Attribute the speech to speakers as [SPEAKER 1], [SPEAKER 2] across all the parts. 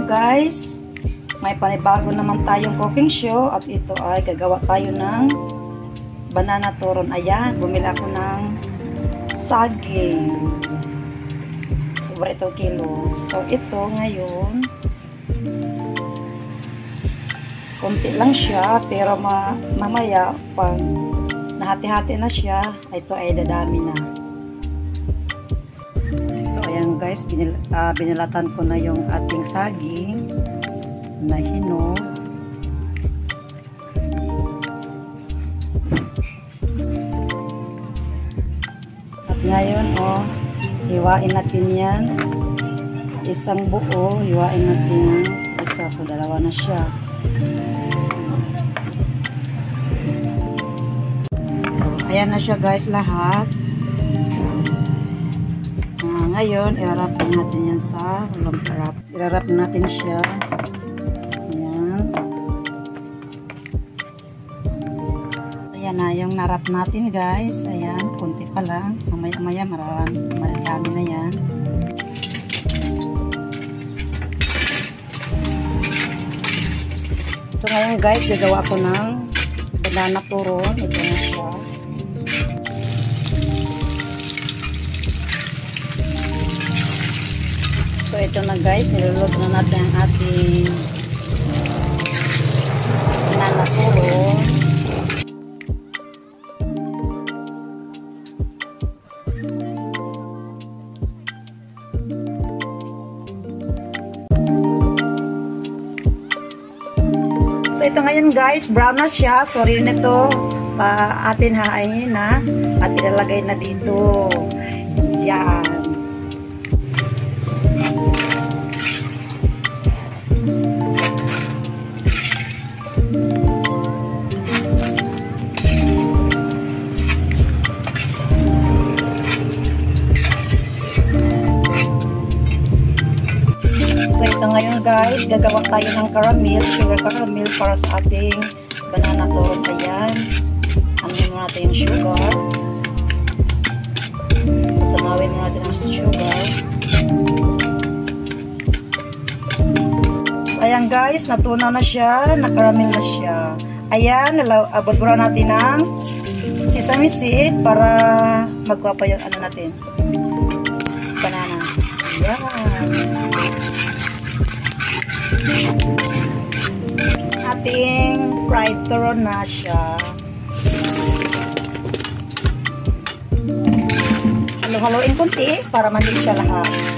[SPEAKER 1] guys, may panibago naman tayong cooking show at ito ay gagawa tayo ng banana turon. Ayan, bumili ako ng saging. Sobra itong kilo. So ito ngayon, konti lang siya pero ma mamaya pag nahati-hati na siya, ito ay dadami na. Guys, binil uh, binilatan ko na yung ating saging na hinog. At ngayon, oh, hiwain natin yan. Isang buo, hiwain natin isa. So, dalawa na siya. Ayan na siya guys lahat ngayon, irarap natin yan sa lump. Irarap natin siya. Ayan. Ayan na yung narap natin guys. Ayan, kunti pa lang. Mamaya-maya marami na yan. So ngayon guys, gagawa ko ng banana turon. Ito na siya. Ito na guys. Nilulog na natin ang ating banana puro. So, ito ngayon guys. Brown na siya. Sorry nito. Pa atin hain na. At ilalagay na dito. Guys, gagawa tayo ng caramel, sugar caramel para sa ating banana toast. Ayan. Amin mo natin yung sugar. Tanawin mo natin ang sugar. So, ayan guys, natunaw na siya, nakaramel na siya. Ayan, abot natin ng sesame seed para magkuha pa yung ano natin. Banana. Ayan. Ating fried turon na siya. Halo-haloin konti para mandi siya lahat.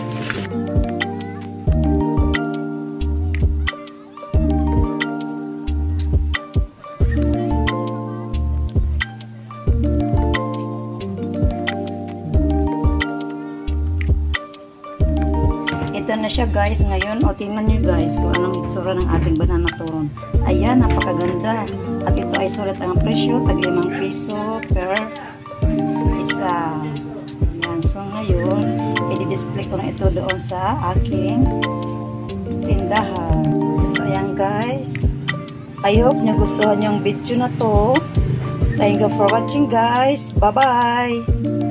[SPEAKER 1] Na siya guys ngayon. O tingnan nyo guys kung anong itsura ng ating banana turon. Ayan, napakaganda. At ito ay sulit ang presyo. Tag 5 piso per isa. Ayan. So ngayon, i-display ko na ito doon sa aking tindahan. So ayan guys. I hope nyo gustuhan yung video na to. Thank you for watching guys. Bye-bye!